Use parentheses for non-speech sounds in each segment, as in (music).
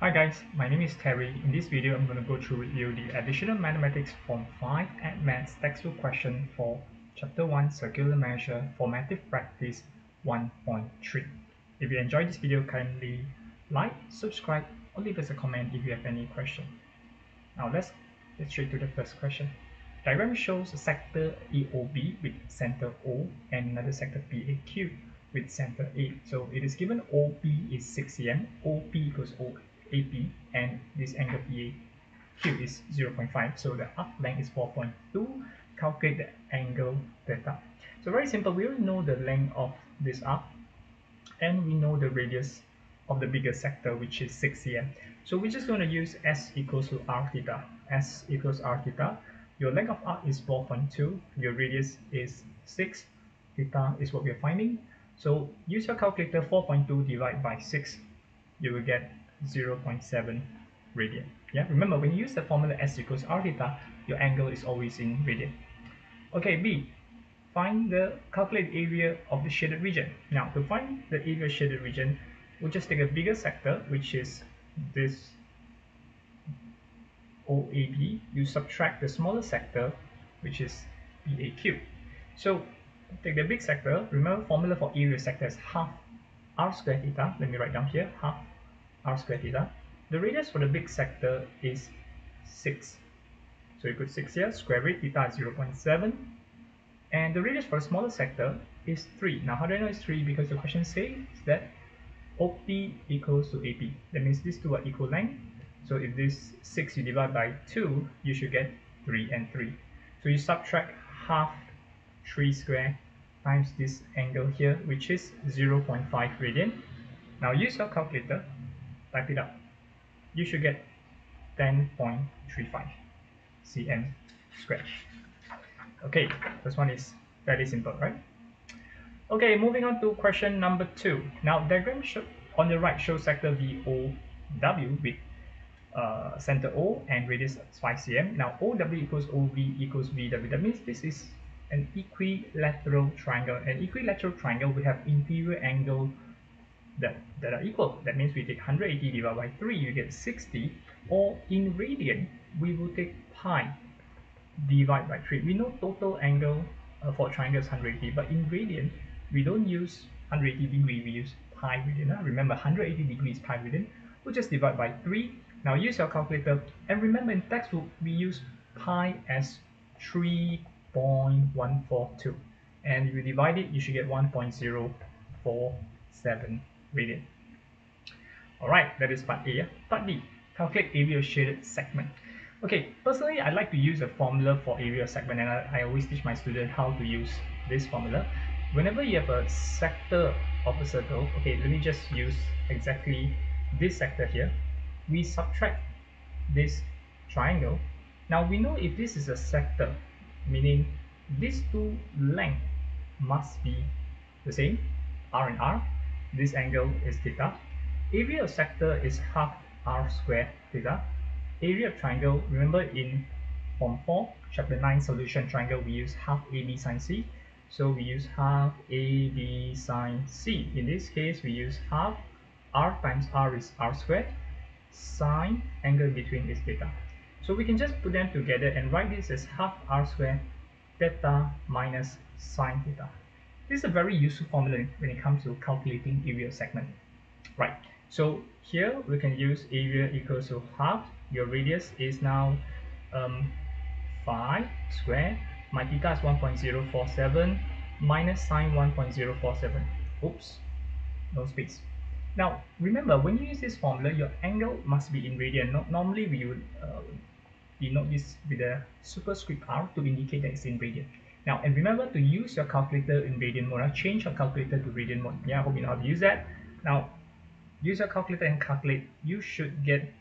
Hi guys, my name is Terry. In this video, I'm going to go through with you the Additional Mathematics Form 5 Add Maths textbook question for Chapter 1 Circular Measure Formative Practice 1.3. If you enjoyed this video, kindly like, subscribe, or leave us a comment if you have any question. Now let's get straight to the first question. Diagram shows a sector AOB with center O and another sector PAQ with center A. So it is given OB is 6 cm, OP equals OAP, and this angle PAQ is 0.5. So the arc length is 4.2. Calculate the angle theta. So very simple, we already know the length of this arc and we know the radius of the bigger sector which is 6 cm. So we're just going to use S equals to R theta. S equals R theta. Your length of arc is 4.2. Your radius is 6. Theta is what we are finding. So use your calculator 4.2 divided by 6. You will get 0.7 radian. Yeah, remember when you use the formula S equals R theta, your angle is always in radian. Okay, B. Find the calculate area of the shaded region. Now, to find the area shaded region, we'll just take a bigger sector, which is this OAB. You subtract the smaller sector, which is PAQ. So take the big sector. Remember formula for area sector is half r square theta. Let me write down here, half r square theta. The radius for the big sector is 6. So you put 6 here, square root theta is 0.7. And the radius for the smaller sector is 3. Now how do I know it's 3? Because the question says that OP equals to AP. That means these two are equal length. So if this 6 you divide by 2, you should get 3 and 3. So you subtract half 3 square times this angle here, which is 0.5 radian. Now use your calculator, type it up. You should get 10.35 cm squared. Okay, this one is very simple, right? Okay, moving on to question number two. Now, diagram on the right shows sector VOW with uh, center O and radius 5 cm. Now, OW equals OV equals VW. That means this is an equilateral triangle. An equilateral triangle we have interior angle that, that are equal. That means we take 180 divided by 3, you get 60. Or in radian, we will take pi divided by 3. We know total angle uh, for triangle is 180, but in radian, we don't use 180 degree, we use pi radian. Remember, 180 degrees pi radian. We'll just divide by 3. Now use your calculator, and remember in textbook, we use pi as 3.142. And if you divide it, you should get 1.047 radian. Alright, that is part A. Part B, calculate area of shaded segment. Okay, personally, I like to use a formula for area of segment and I, I always teach my students how to use this formula. Whenever you have a sector of a circle, okay, let me just use exactly this sector here. We subtract this triangle. Now we know if this is a sector, meaning these two length must be the same, r and r. This angle is theta. Area of sector is half r squared theta area of triangle, remember in form 4, chapter 9 solution triangle, we use half AB sine C. So we use half AB sine C. In this case, we use half R times R is R squared. Sine angle between is theta. So we can just put them together and write this as half R squared theta minus sine theta. This is a very useful formula when it comes to calculating area segment. Right. So here we can use area equals to half. Your radius is now um, 5 square. My theta is 1.047 minus sine 1.047 oops. No space. Now remember when you use this formula your angle must be in radian. No normally we would uh, denote this with a superscript r to indicate that it's in radian now and remember to use your calculator in radian mode. Change your calculator to radian mode. Yeah I hope you know how to use that. Now use your calculator and calculate. You should get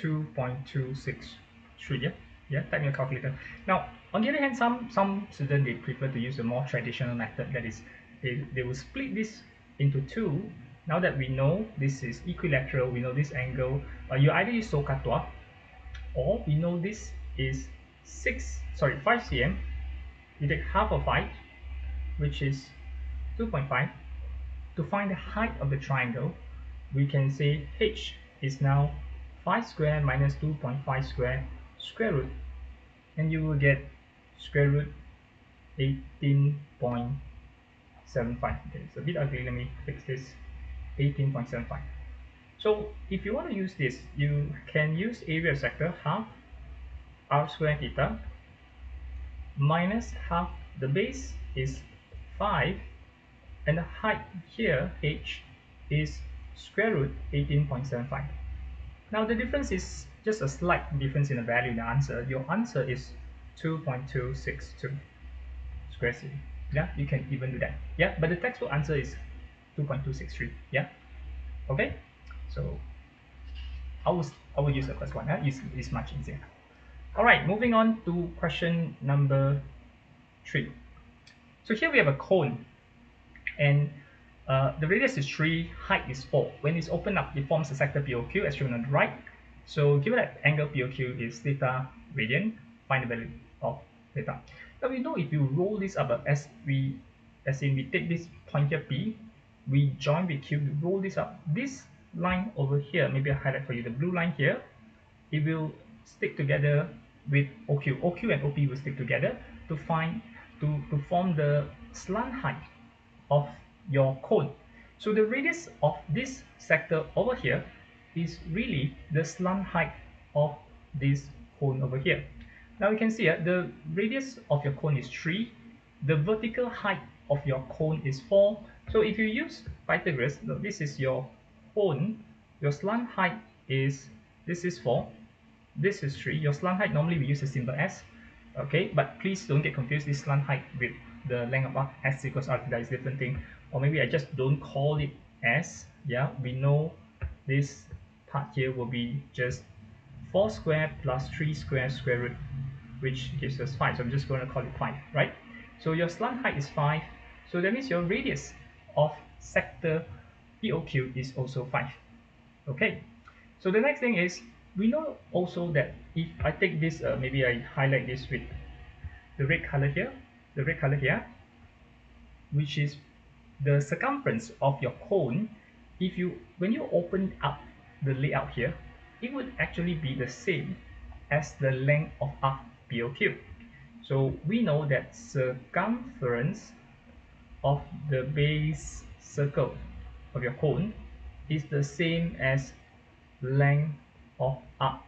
2.263 yeah yeah type your calculator. Now on the other hand some some students they prefer to use a more traditional method. That is they, they will split this into two. Now that we know this is equilateral we know this angle uh, you either use SOHCAHTOA or we know this is 6 sorry 5 cm you take half of 5 which is 2.5 to find the height of the triangle we can say h is now 5 square minus 2.5 square square root. And you will get square root 18.75 okay it's a bit ugly. Let me fix this. 18.75 so if you want to use this you can use area sector half r square theta minus half the base is 5 and the height here h is square root 18.75 now the difference is just a slight difference in the value. In the answer your answer is 2.262 square cm yeah you can even do that. Yeah but the textbook answer is 2.263 yeah okay? So I will I will use the first one. It's, it's much easier all right moving on to question number three so here we have a cone and uh, the radius is 3, height is 4. When it's opened up, it forms a sector POQ as shown on the right. So given that angle POQ is theta radian, find the value of theta. Now we know if you roll this up uh, as we as in we take this point here P, we join with Q, we roll this up. This line over here, maybe I highlight for you the blue line here, it will stick together with OQ. OQ and OP will stick together to find to, to form the slant height of your cone. So the radius of this sector over here is really the slant height of this cone over here. Now you can see uh, the radius of your cone is 3, the vertical height of your cone is 4. So if you use Pythagoras, this is your cone, your slant height is, this is 4, this is 3. Your slant height normally we use the symbol S, okay, but please don't get confused this slant height with the length of arc S equals R theta is different thing. Or maybe I just don't call it S yeah? We know this part here will be just 4 square plus 3 square square root which gives us 5 so I'm just going to call it 5 right? So your slant height is 5 so that means your radius of sector POQ is also 5 okay? So the next thing is we know also that if I take this uh, maybe I highlight this with the red color here the red color here which is the circumference of your cone. If you when you open up the layout here it would actually be the same as the length of arc POQ so we know that circumference of the base circle of your cone is the same as length of arc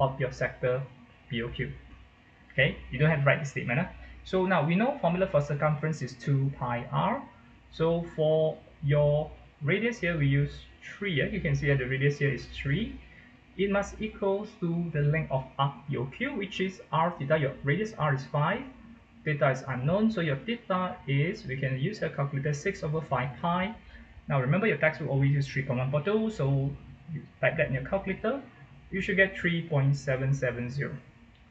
of your sector POQ okay you don't have to write the statement huh? so now we know formula for circumference is 2 pi r so for your radius here, we use 3. Yeah? You can see that the radius here is 3. It must equals to the length of arc POQ, which is r theta. Your radius r is 5. Theta is unknown, so your theta is, we can use a calculator, 6 over 5 pi. Now remember your text will always use 3.142, so you type that in your calculator. You should get 3.770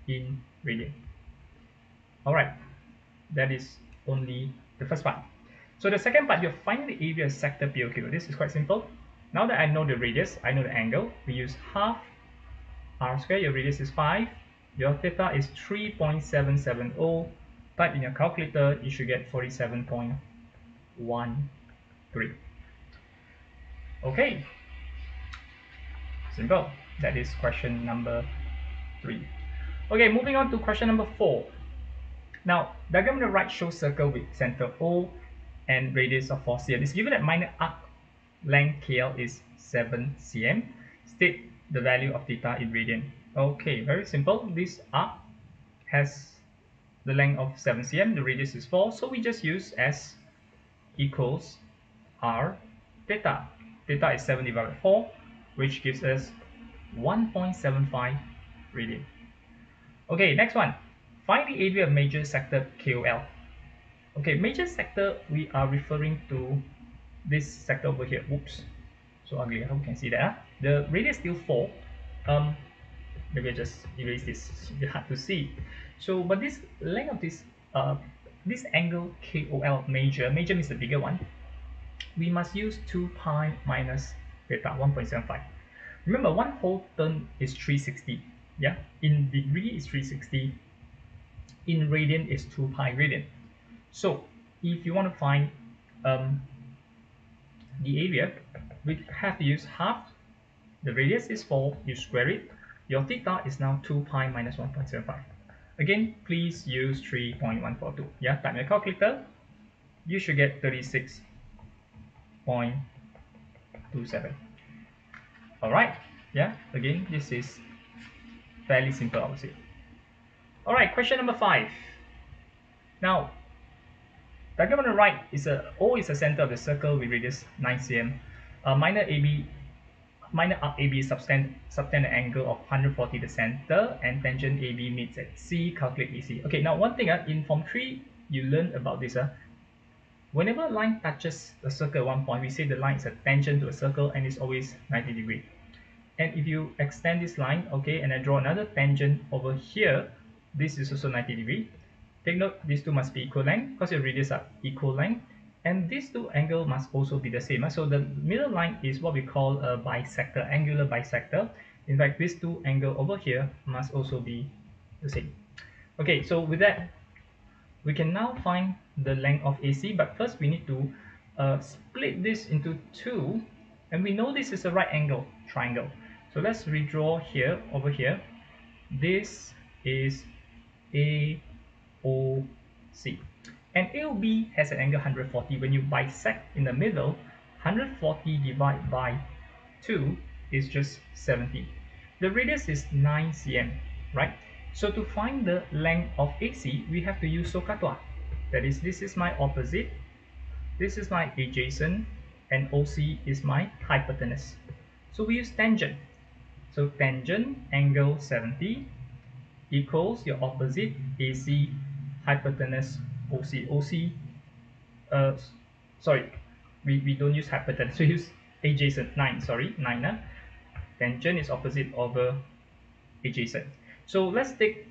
in radian. Alright, that is only the first part. So the second part, you're finding the area sector POQ. This is quite simple. Now that I know the radius, I know the angle, we use half r square, your radius is 5, your theta is 3.770, type in your calculator, you should get 47.13. Okay, simple. That is question number 3. Okay, moving on to question number 4. Now, diagram on the right shows circle with center O and radius of 4 cm is given that minor arc length KL is 7 cm. State the value of theta in radian. Okay, very simple. This arc has the length of 7 cm, the radius is 4, so we just use S equals R theta. Theta is 7 divided by 4, which gives us 1.75 radian. Okay, next one. Find the area of major sector KOL. Okay, major sector, we are referring to this sector over here. Oops, so ugly. How can see that? The radius still 4. Um, maybe I just erase this. It's a bit hard to see. So, but this length of this uh, this angle KOL major, major means the bigger one, we must use 2 pi minus theta 1.75. Remember, one whole turn is 360. Yeah, in degree is 360. In radian is 2 pi radian. So if you want to find um, the area, we have to use half. The radius is 4 you square it. Your theta is now 2 pi minus 1.75 again please use 3.142 yeah? Type your calculator. You should get 36.27 all right. Yeah again this is fairly simple I would say. All right question number five. Now diagram on the right is a O is the center of the circle with radius 9 cm uh, minor AB minor AB subtend subtend an angle of 140 the center and tangent AB meets at C calculate AC okay now one thing uh, in form 3 you learn about this uh, whenever a line touches the circle at one point we say the line is a tangent to a circle and it's always 90 degree and if you extend this line okay and I draw another tangent over here this is also 90 degree. Take note these two must be equal length because your radius are equal length. And these two angle must also be the same so the middle line is what we call a bisector angular bisector. In fact these two angle over here must also be the same. Okay so with that we can now find the length of AC but first we need to uh, split this into two. And we know this is a right angle triangle so let's redraw here over here. This is AOC and AOB has an angle 140 when you bisect in the middle 140 divided by 2 is just 70 the radius is 9 cm right? So to find the length of AC we have to use SOHCAHTOA that is this is my opposite this is my adjacent and OC is my hypotenuse. So we use tangent so tangent angle 70 equals your opposite AC hypotenuse OC. OC, uh, sorry, we, we don't use hypotenuse, (laughs) we use adjacent, 9, sorry, 9. Uh. Tangent is opposite over adjacent. So let's take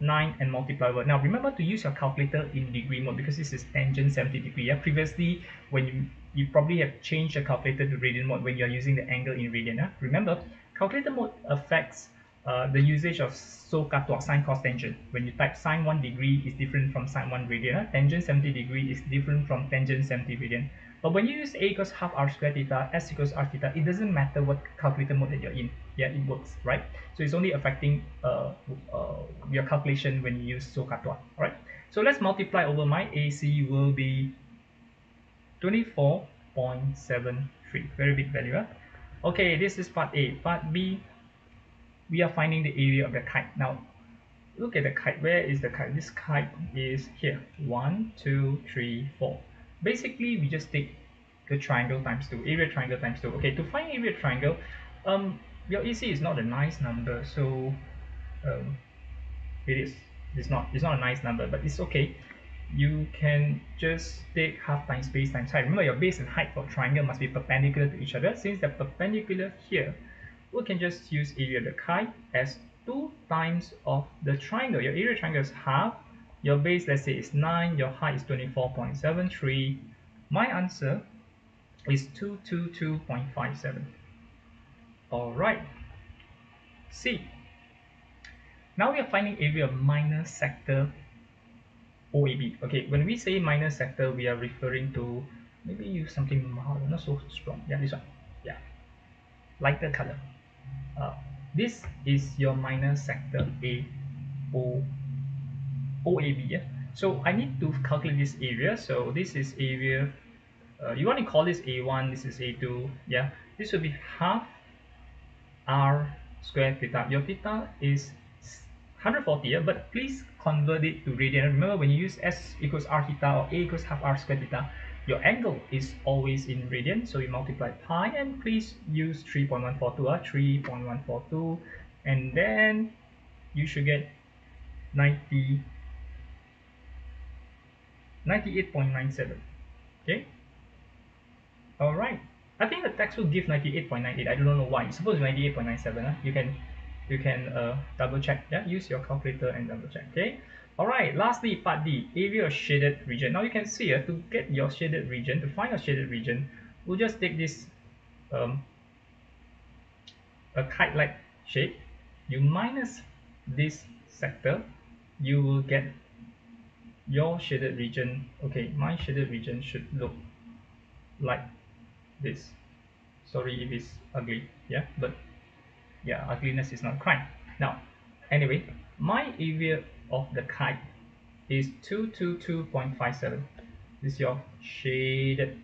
9 and multiply over. Now remember to use your calculator in degree mode because this is tangent 70 degree. Yeah? Previously, when you, you probably have changed the calculator to radian mode when you're using the angle in radian. Yeah? Remember, Calculator mode affects uh, the usage of SOHCAHTOA sine cos tangent. When you type sine 1 degree is different from sine 1 radian. Tangent 70 degree is different from tangent 70 radian. But when you use a equals half r square theta, s equals r theta, it doesn't matter what calculator mode that you're in. Yeah, it works, right? So it's only affecting uh, uh, your calculation when you use SOHCAHTOA, alright? So let's multiply over my AC will be 24.73, very big value, huh? Okay, this is part A. Part B, we are finding the area of the kite. Now, look at the kite. Where is the kite? This kite is here. One, two, three, four. Basically, we just take the triangle times 2, area triangle times 2. Okay, to find area triangle, um, your AC is not a nice number, so um, it is. It's not. It's not a nice number, but it's okay you can just take half times base times height. Remember your base and height for triangle must be perpendicular to each other. Since they're perpendicular here, we can just use area of the kite as 2 times of the triangle. Your area triangle is half, your base let's say is 9, your height is 24.73. My answer is 222.57. Alright. C. Now we are finding area of minor sector OAB. Okay, when we say minor sector, we are referring to maybe use something mild, not so strong. Yeah, this one. Yeah, lighter color. Uh, this is your minor sector A O OAB. Yeah. So I need to calculate this area. So this is area. Uh, you want to call this A1. This is A2. Yeah. This will be half R square theta. Your theta is 140. Yeah, but please convert it to radian. Remember when you use s equals r theta or a equals half r square theta, your angle is always in radian. So you multiply pi and please use 3.142, uh, 3.142 and then you should get 90 98.97 okay all right i think the text will give 98.98 i don't know why suppose 98.97 uh, you can you can uh, double check. Yeah use your calculator and double check okay? All right lastly part d area shaded region. Now you can see uh, to get your shaded region to find your shaded region we'll just take this um, a kite like shape. You minus this sector you will get your shaded region. Okay my shaded region should look like this. Sorry if it's ugly yeah but yeah ugliness is not crime. Now anyway my area of the kite is 222.57 this is your shaded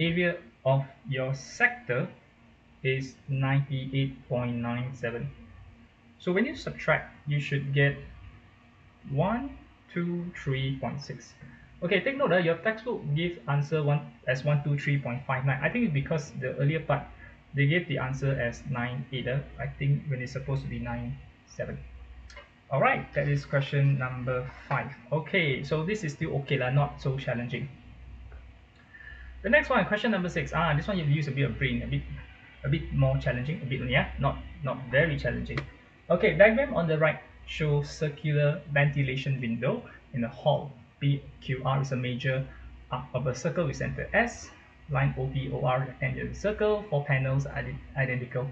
area of your sector is 98.97 so when you subtract you should get 123.6 okay take note that your textbook give answer one as 123.59 I think it's because the earlier part they gave the answer as 9 either I think when it's supposed to be 9 7 alright that is question number 5 okay so this is still okay lah not so challenging. The next one question number 6 ah this one you use a bit of brain a bit a bit more challenging a bit yeah? Not not very challenging. Okay diagram on the right shows circular ventilation window in a hall. PQR is a major arc of a circle with center S line OPOR and the circle four panels are identical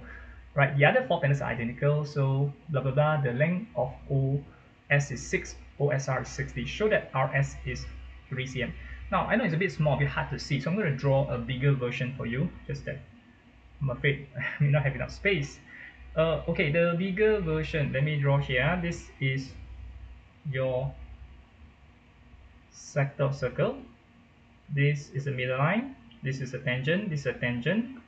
right? The other four panels are identical so blah blah blah the length of OS is 6 OSR is 60 show that RS is 3 cm now I know it's a bit small a bit hard to see so I'm going to draw a bigger version for you just that I'm afraid (laughs) I may not have enough space. Uh, okay the bigger version let me draw here. This is your sector circle. This is a middle line this is a tangent this is a tangent.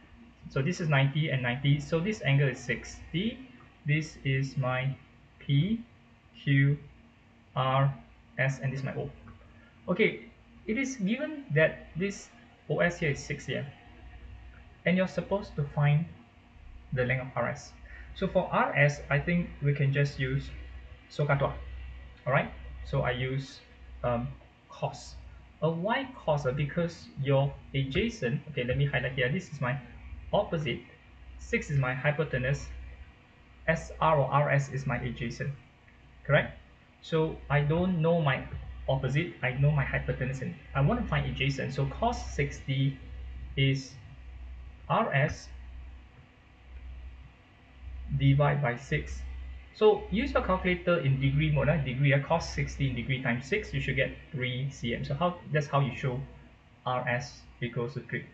So this is 90 and 90 so this angle is 60 this is my P Q R S and this is my O. Okay it is given that this OS here is 6 here. And you're supposed to find the length of RS so for RS I think we can just use SOHCAHTOA alright? So I use um, cos a why cos because your adjacent okay let me highlight here this is my opposite. 6 is my hypotenuse. SR or RS is my adjacent correct? So I don't know my opposite I know my hypotenuse and I want to find adjacent. So cos 60 is RS divided by 6 so use your calculator in degree mode uh, degree uh, cos 60 in degree times 6 you should get 3 cm so how that's how you show RS equals to 3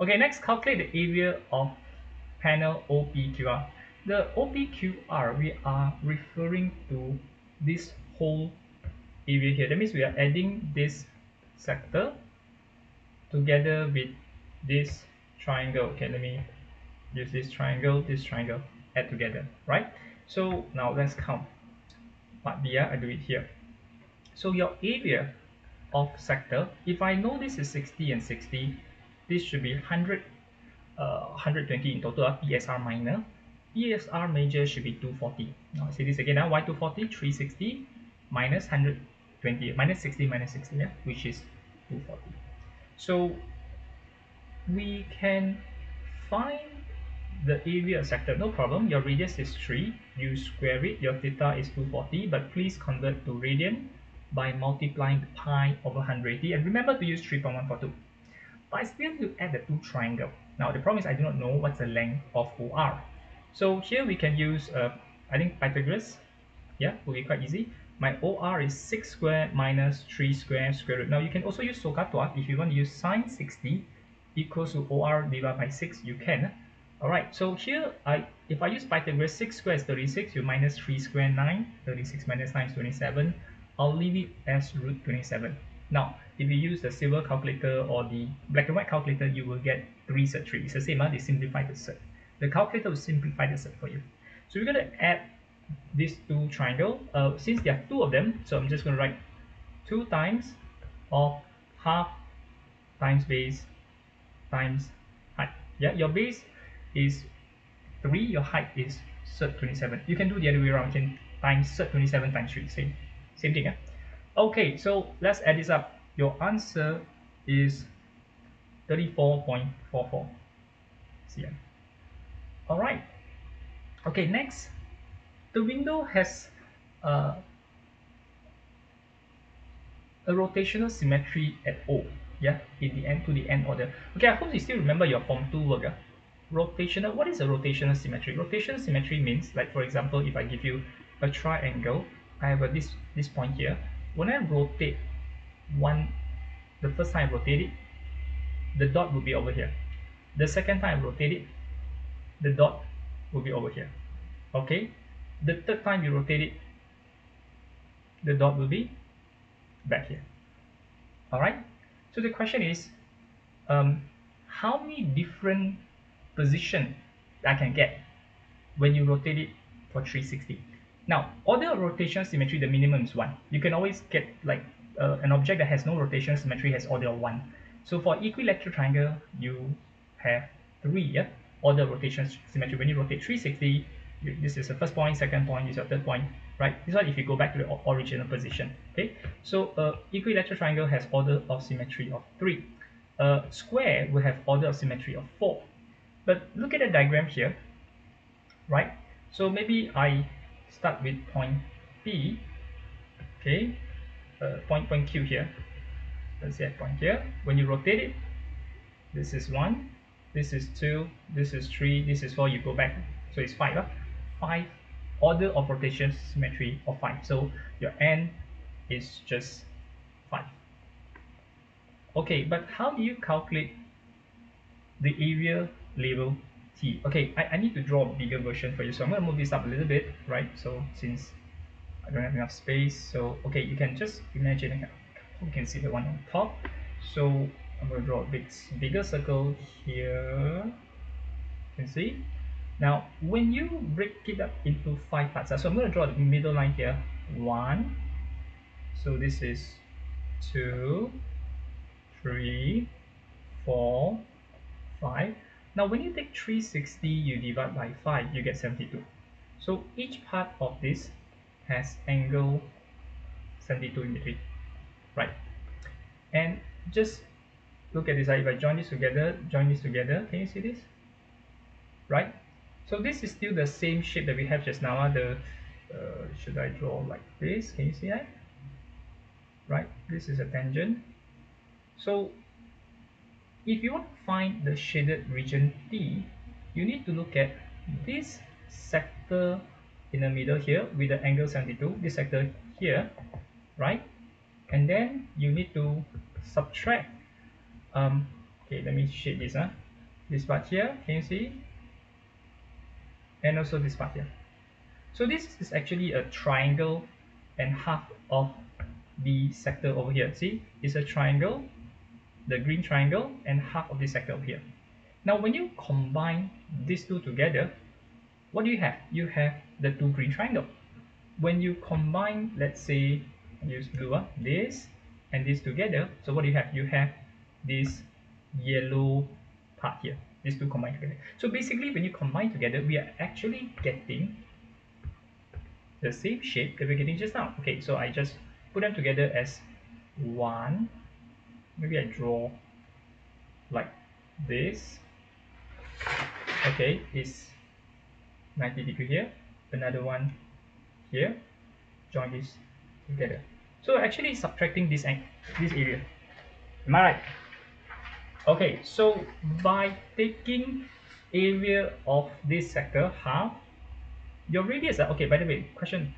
okay next calculate the area of panel OPQR the OPQR we are referring to this whole area here. That means we are adding this sector together with this triangle. Okay let me use this triangle this triangle add together right so now let's count. Part I do it here. So your area of sector if I know this is 60 and 60 this should be 100 uh, 120 in total PSR minor. PSR major should be 240 now see this again now y 240 360 minus 120 minus 60 minus 60 yeah, which is 240 so we can find the area sector no problem. Your radius is 3 you square it. Your theta is 240 but please convert to radian by multiplying pi over 180 and remember to use 3.142 but I still to add the two triangle. Now the problem is I do not know what's the length of OR so here we can use uh, I think Pythagoras. Yeah will be quite easy. My OR is 6 square minus 3 square square root. Now you can also use SOHCAHTOA if you want to use sine 60 equals to OR divided by 6 you can Alright, so here I if I use Pythagoras 6 square is 36, you minus 3 square 9, 36 minus 9 is 27. I'll leave it as root 27. Now, if you use the silver calculator or the black and white calculator, you will get 3 surd 3. It's the same, huh? they simplify the. The calculator will simplify the surd for you. So we're going to add these two triangle. Uh, since there are two of them, so I'm just going to write 2 times of half times base times height. Yeah, your base is 3 your height is surd 27 you can do the other way around. You can times surd 27 times 3 same same thing yeah? okay so let's add this up. Your answer is 34.44 cm all right. Okay next. The window has uh, a rotational symmetry at O yeah in the end to the end order. Okay I hope you still remember your form 2 work yeah? Rotational what is a rotational symmetry? Rotational symmetry means like for example if I give you a triangle I have a, this this point here. When I rotate one the first time I rotate it the dot will be over here. The second time I rotate it the dot will be over here. Okay? The third time you rotate it the dot will be back here. All right so the question is um, how many different position I can get when you rotate it for 360 now order rotation symmetry the minimum is one. You can always get like uh, an object that has no rotation symmetry has order of one. So for equilateral triangle you have three yeah order rotation symmetry. When you rotate 360 you, this is the first point second point is your third point right? This one if you go back to the original position okay? So uh, equilateral triangle has order of symmetry of three. A square will have order of symmetry of four but look at the diagram here right? So maybe I start with point P okay? Uh, point point Q here. Let's say point here. When you rotate it this is one this is two this is three this is four you go back. So it's five huh? five order of rotation symmetry of five. So your n is just five. Okay but how do you calculate the area label t. Okay I, I need to draw a bigger version for you so I'm to move this up a little bit right? So since I don't have enough space so okay you can just imagine you can see the one on top. So I'm going to draw a big bigger circle here. You can see? Now when you break it up into five parts so I'm going to draw the middle line here. One. So this is two three four five now when you take 360 you divide by 5 you get 72 so each part of this has angle 72 in between right? And just look at this. If I join this together join this together can you see this? Right? So this is still the same shape that we have just now the uh, should I draw like this? Can you see that? Right? This is a tangent. So if you want to find the shaded region T you need to look at this sector in the middle here with the angle 72 this sector here right? And then you need to subtract um okay let me shade this huh? this part here can you see? And also this part here. So this is actually a triangle and half of the sector over here. See? It's a triangle the green triangle and half of this sector here. Now when you combine these two together what do you have? You have the two green triangle. When you combine let's say use blue uh, this and this together so what do you have? You have this yellow part here these two combined together. So basically when you combine together we are actually getting the same shape that we're getting just now. Okay so I just put them together as one maybe I draw like this. Okay it's 90 degree here. Another one here. Join this together. So actually subtracting this this area. Am I right? Okay so by taking area of this sector half your radius uh, okay by the way question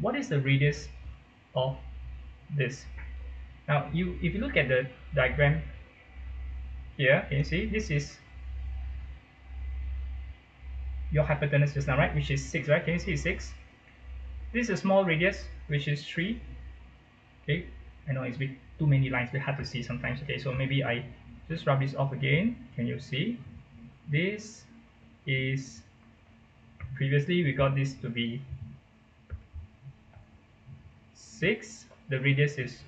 what is the radius of this now you if you look at the diagram here can you see? This is your hypotenuse just now right? Which is 6 right? Can you see 6 this is a small radius which is 3 okay. I know it's bit too many lines we hard to see sometimes. Okay so maybe I just rub this off again. Can you see? This is previously we got this to be 6 the radius is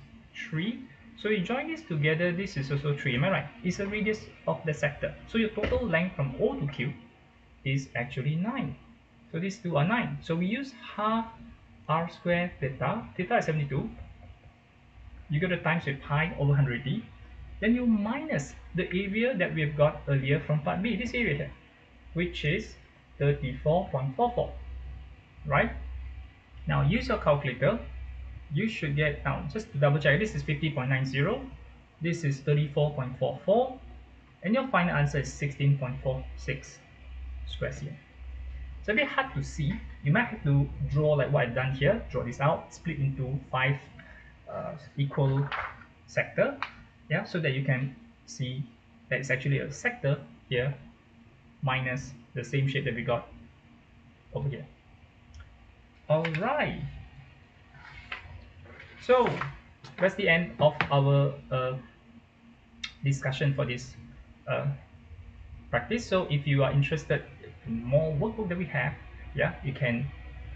3 so you join this together this is also 3 am I right? It's a radius of the sector. So your total length from O to Q is actually 9 so these two are 9 so we use half r square theta. Theta is 72 you got to times with pi over 100d then you minus the area that we've got earlier from part B, this area here, which is 34.44, right? Now use your calculator, you should get, now just to double check, this is 50.90, this is 34.44, and your final answer is 16.46 square cm. It's a bit hard to see, you might have to draw like what I've done here, draw this out, split into five uh, equal sector yeah so that you can see that it's actually a sector here minus the same shape that we got over here. All right so that's the end of our uh, discussion for this uh, practice. So if you are interested in more workbook that we have yeah you can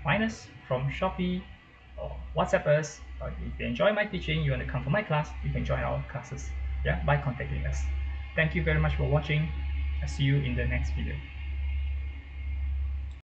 find us from Shopee or WhatsApp us. Or if you enjoy my teaching you want to come for my class you can join our classes yeah by contacting us. Thank you very much for watching. I'll see you in the next video